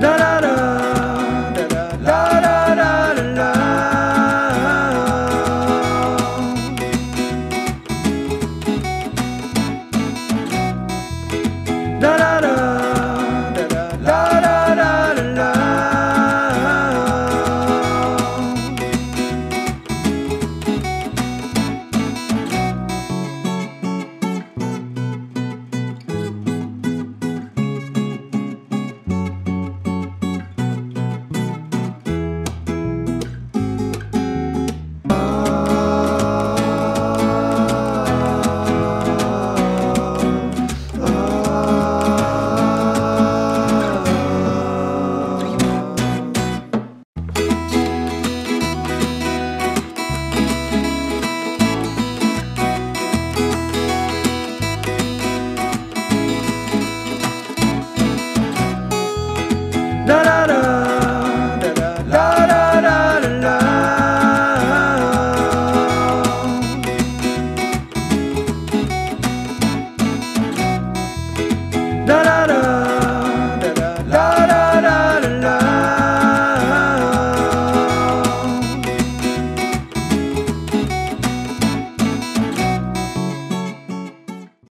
da da